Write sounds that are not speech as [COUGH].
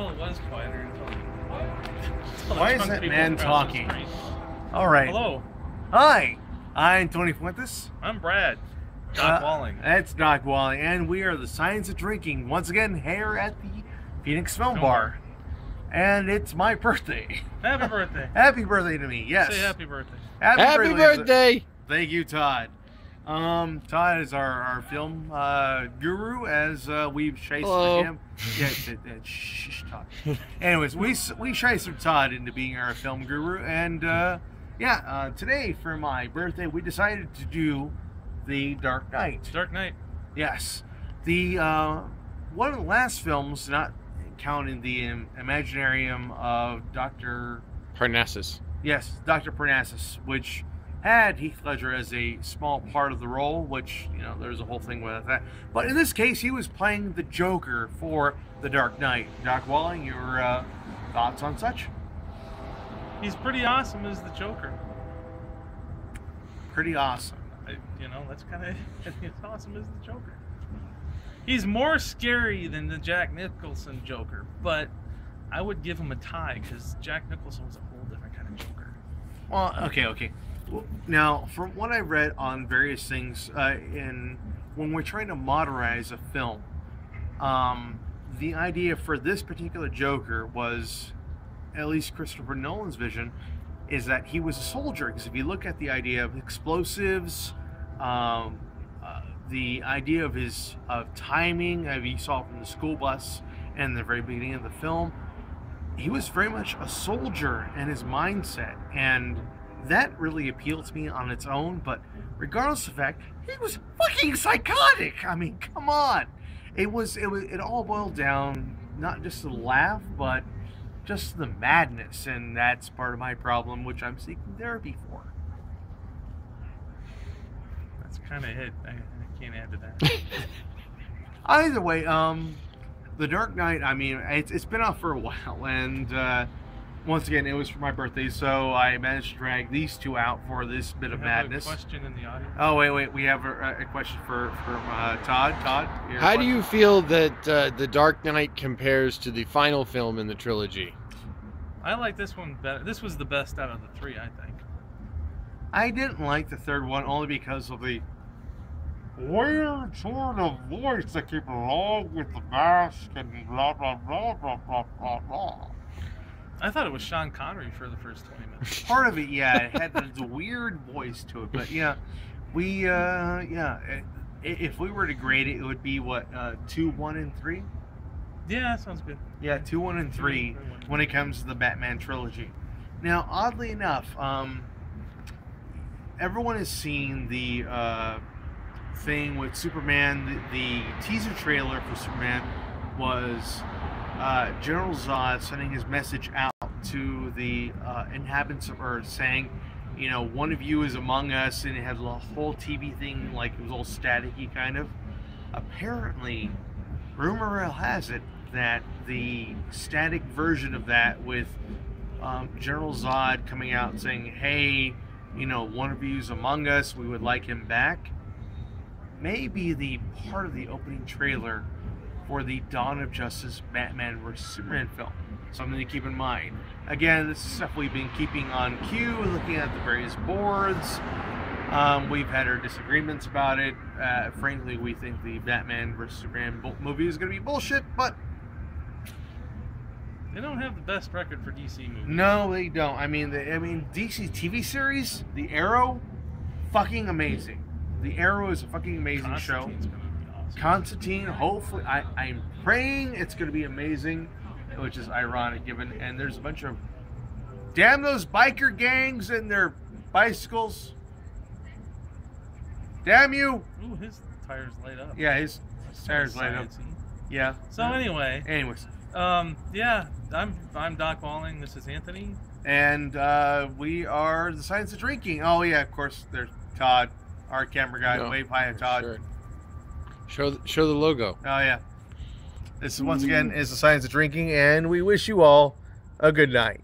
Well, it was quieter until. [LAUGHS] until Why is that man talking? All right. Hello, Hi, I'm Tony Fuentes. I'm Brad. Doc Uh, Walling. That's Doc Walling, and we are the Science of Drinking once again here at the Phoenix Film Film Bar. And it's my birthday. [LAUGHS] Happy birthday. Happy birthday to me. Yes. Say happy birthday. Happy birthday! Thank you, Todd. Um, Todd is our, our film uh, guru as uh, we've chased Hello. him. Yeah, t- t- shh, shh, Todd. Anyways, we we chased Todd into being our film guru, and uh, yeah, uh, today for my birthday we decided to do the Dark Knight. Dark Knight. Yes, the uh, one of the last films, not counting the um, Imaginarium of Doctor Parnassus. Yes, Dr. Parnassus, which had Heath Ledger as a small part of the role, which, you know, there's a whole thing with that. But in this case, he was playing the Joker for The Dark Knight. Doc Walling, your uh, thoughts on such? He's pretty awesome as the Joker. Pretty awesome. I, you know, that's kind of he's awesome as the Joker. He's more scary than the Jack Nicholson Joker, but I would give him a tie because Jack Nicholson was a whole different kind of Joker. Well, okay, okay. Now, from what I read on various things, uh, in when we're trying to modernize a film, um, the idea for this particular Joker was, at least Christopher Nolan's vision, is that he was a soldier. Because if you look at the idea of explosives, um, uh, the idea of his of timing, as you saw from the school bus and the very beginning of the film, he was very much a soldier and his mindset and that really appealed to me on its own but regardless of fact he was fucking psychotic i mean come on it was it was it all boiled down not just to the laugh but just the madness and that's part of my problem which i'm seeking therapy for That's kind of it. I, I can't add to that. [LAUGHS] either way um the dark knight i mean it's, it's been out for a [LAUGHS] while and uh once again it was for my birthday so i managed to drag these two out for this bit of We have madness A question in the audience. Oh wait, wait. We have a, a question for from uh, Todd. Todd, your How do you feel that uh, The Dark Knight compares to the final film in the trilogy? I like this one better. This was the best out of the three, I think. I didn't like the third one only because of the weird sort of voice that came along with the mask and blah blah blah blah blah blah blah. I thought it was Sean Connery for the first 20 minutes. [LAUGHS] Part of it, yeah, it had the, the weird voice to it, but yeah, we uh yeah. i- If we were to grade it, it would be what uh, two, one, and three. Yeah, that sounds good. Yeah, two, one, and three. when it comes to the Batman trilogy. Now, oddly enough, um, everyone has seen the uh, thing with Superman. The, the teaser trailer for Superman was uh, General Zod sending his message out to the uh, inhabitants of Earth, saying, you know, one of you is among us, and it had a whole TV thing, like it was all staticky kind of. Apparently, rumor has it that the static version of that with um, General Zod coming out saying, hey, you know, one of you is among us, we would like him back, may be the part of the opening trailer for the Dawn of Justice Batman vs. Superman film. Something to keep in mind. Again, this is stuff we've been keeping on cue, and looking at the various boards. Um, we've had our disagreements about it. Uh, frankly, we think the Batman vs. Superman movie is going to be bullshit, but They don't have the best record for DC movies. No, they don't. I mean, the, I mean, DC TV series, The Arrow, fucking amazing. The Arrow is a fucking amazing show. Constantine's gonna be awesome. Constantine, hopefully, I, I'm praying it's going to be amazing, which is ironic given. And there's a bunch of damn those biker gangs and their bicycles. Damn you! Ooh, his tires light up. Yeah, his, his tires light up. Yeah. So anyway, Anyways, um, yeah, I'm I'm Doc Walling. This is Anthony. and uh, we are the science of drinking. Oh yeah, of course. There's Todd, our camera guy. No, Wave hi at Todd. sure. Show th- show the logo. Oh yeah. This once mm. again is the science of drinking, and we wish you all a good night.